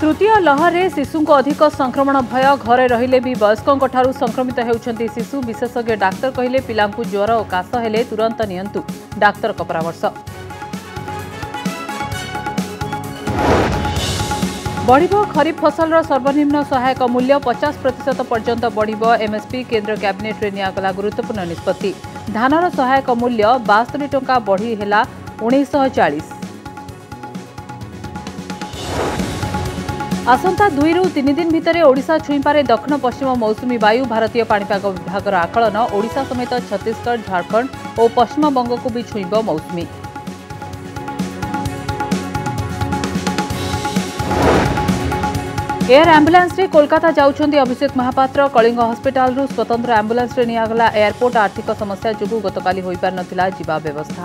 तृतीय लहर शिशु को अधिक संक्रमण भय घर रे वयस्क संक्रमित हुन्छ शिशु विशेषज्ञ डाक्तर के पर काश हो तुरन्त नियन्त्ररको बढ्यो खरिफ फसल र सर्वनिम्न सहायक मूल्य पचास प्रतिशत पर्न्त बढ्यो एमएसपि केन्द्र क्याबिनेट्रे निगला गुतपूर्ण निष्पत्ति धान र सहायक मूल्य बातरी टा बढिहेला उन्सह चाहिँ আসন্তা দুইরু তিন দিন ভিতরে ওড়শা ছুইঁপারে দক্ষিণ পশ্চিম মৌসুমী বায়ু ভারতীয় পাণিপাগ বিভাগের আকলন ওড়শা সমেত ছত্তিশগড় ঝাড়খণ্ড ও পশ্চিমবঙ্গকু বি ছুইঁব মৌসুমী এয়ার আম্বুলান্সে কলকাতা যাচ্ছেন অভিষেক মহাপাত্র কলিঙ্গ হসপিটাল স্বতন্ত্র আম্বুলান্সে নিগলা এয়ারপোর্ট আর্থিক সমস্যা যোগ গতকাল হয়ে পার নথিলা যা ব্যবস্থা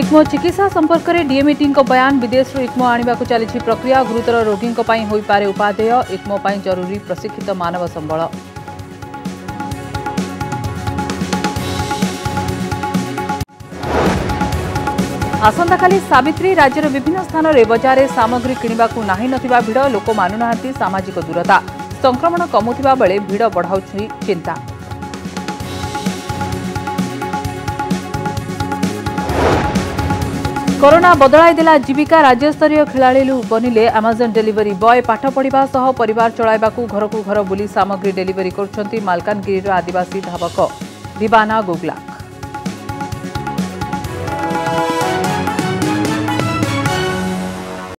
इक्मो चिकित्सा संपर्क सम्पर्कले डिएमटि बयान विदेश विदेशमो आण प्रक्रिया गुरुतर रोगी पारे उपादेय इक्मो पनि जरुरी प्रशिक्षित मानव संबल आसिल सबित्री राज्य विभिन्न स्थानले बजारले सग्री कि नै निड लोक मानुना सामाजिक दूरता संक्रमण कमुवा बेला भिड बढाउँछ चिंता कोरोना बदल जीविक राज्यस्तर खेलाडी बनले आमाजन डेभरी बय पाठ पढावार चाइवाकु घरको घर बुली सामग्री डेभरी गर्ुकानगिरिर आदिवासी धावक भिना गोग्ला